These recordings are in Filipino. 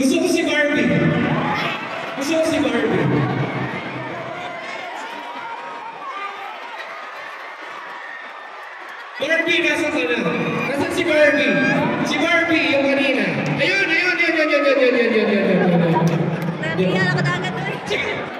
Gusto ko si Barbie. Gusto ko si Barbie. Barbie, nasa ka na? Nasaan si Barbie? Si Barbie, yung kanina. Ayun, ayun, ayun, ayun, ayun, ayun, ayun, ayun, ayun, ayun, ayun. Nabiya na kadagat to eh. Sige. Hi!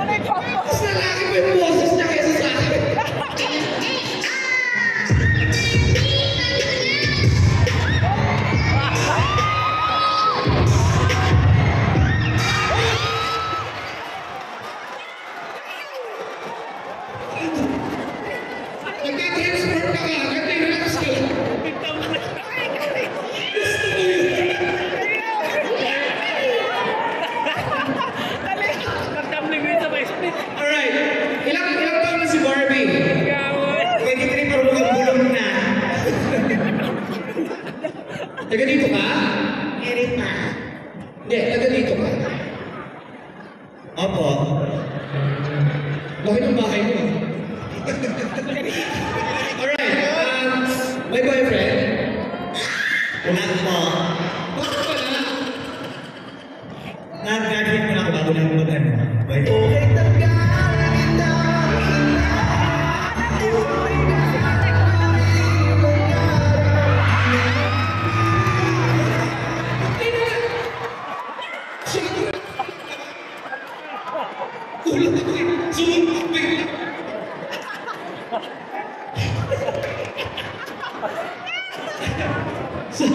অনেক লাগবে Hindi, taga dito ka. Opo. Bakit ang bahay mo? Alright, um, may boyfriend? Wala po. So,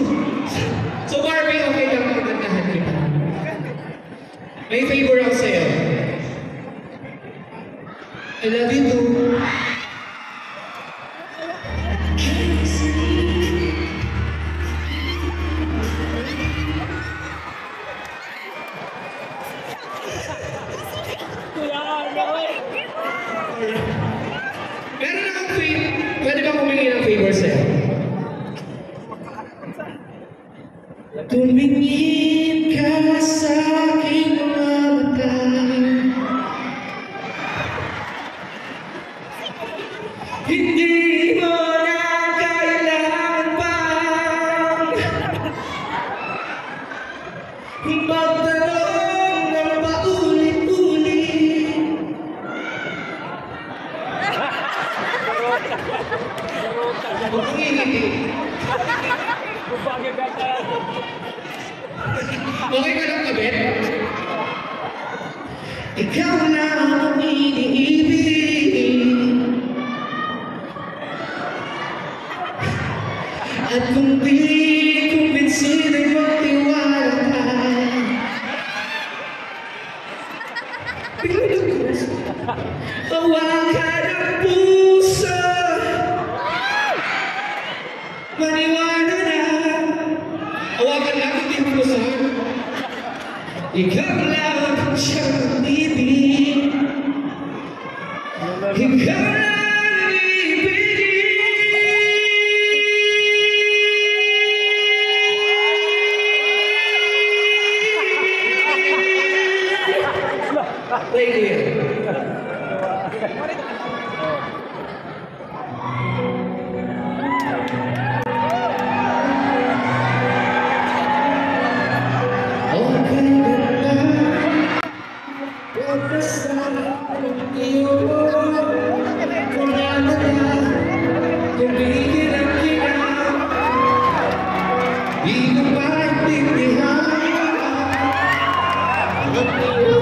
so Barbie, okay lang magkandahan kita. May favor ako sa'yo. I love you too. Ku inginkan saking melekat Hingga mana kehilangan Bagaimana Okay ka lang kabit? Ikaw na ang iniibig Lady. Good.